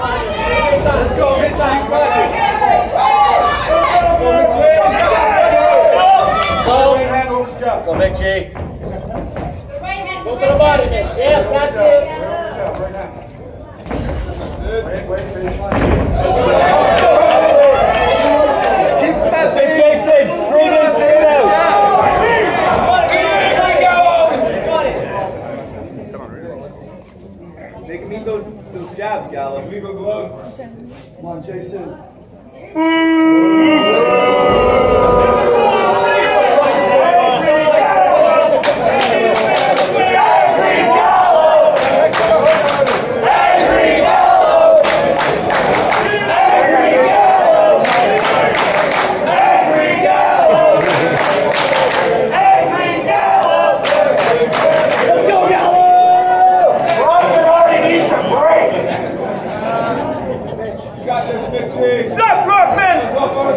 Let's go, Richie, brothers. Go, Go to the body, Mitch. Yes, that's it. Zach Rockman! Go for!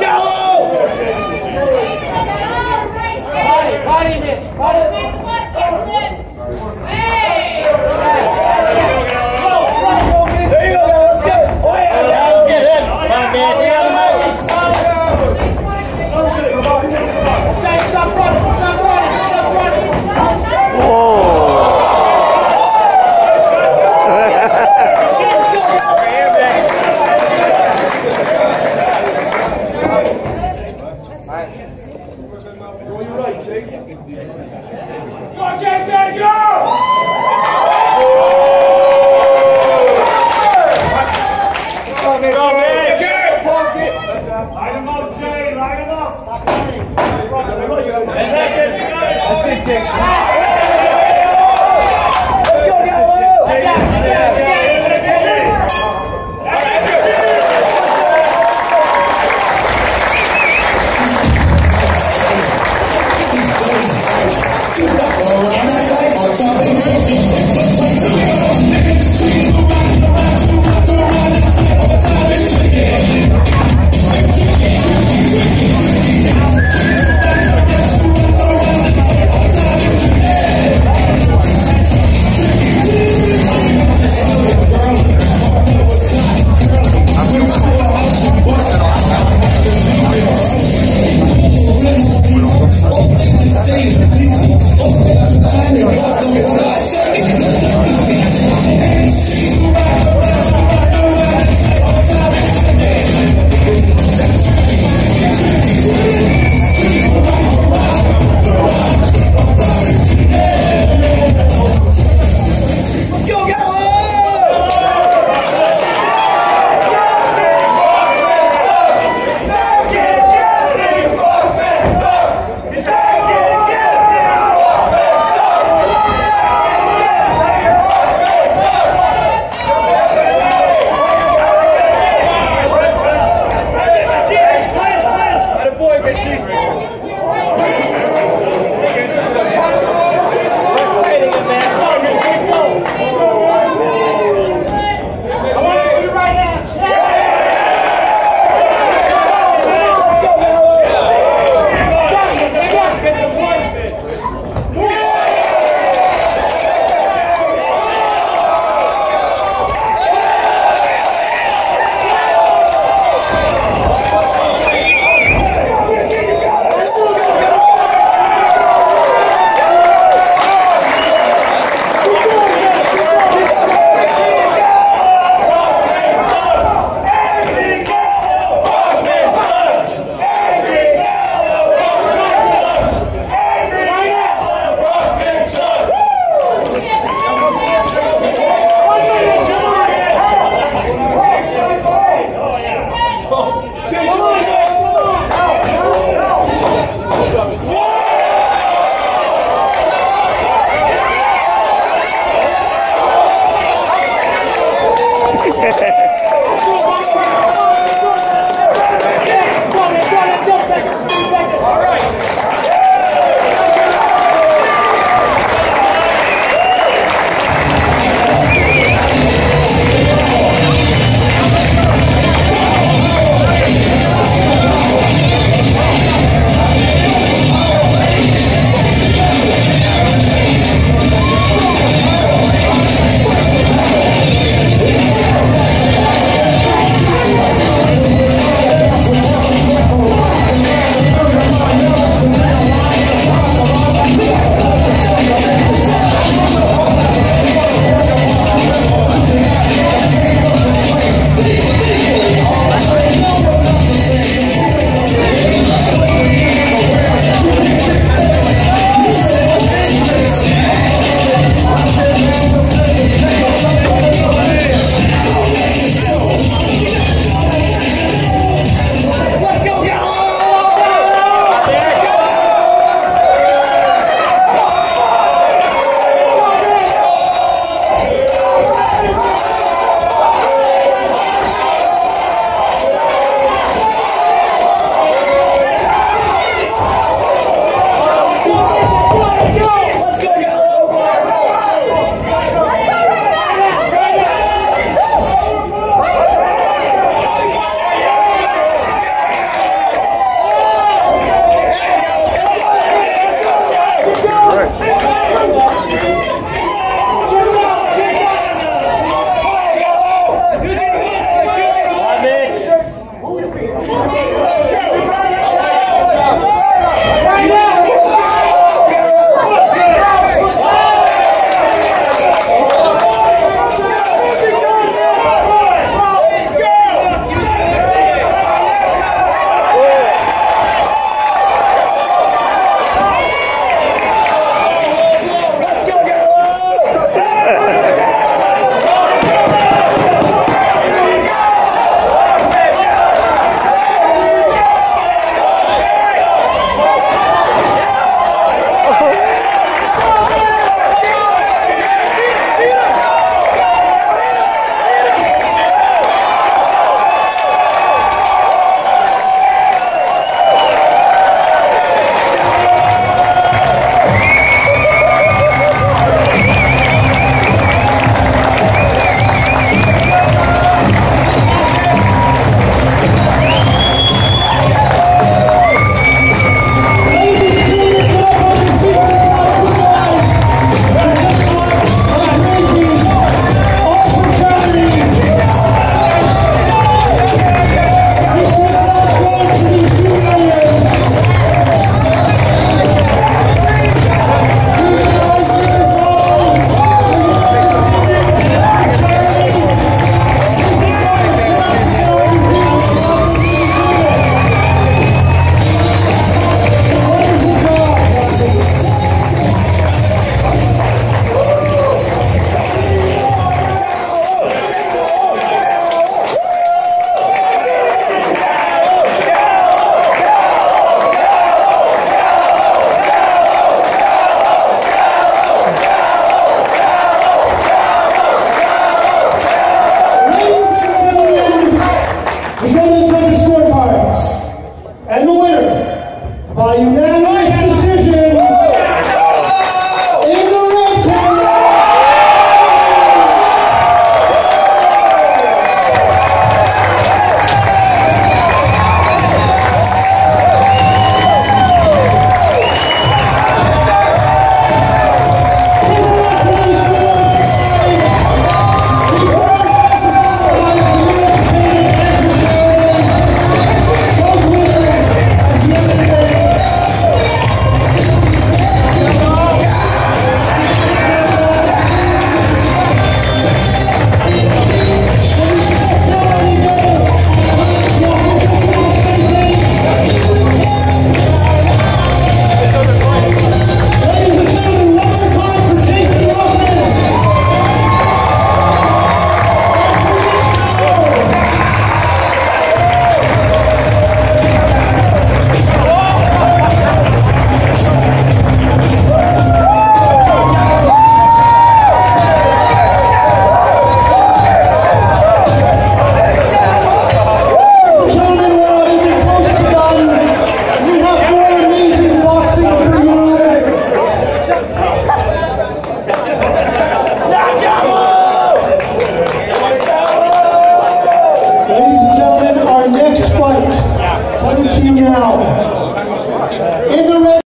Gallo! Party, party, Mitch, party.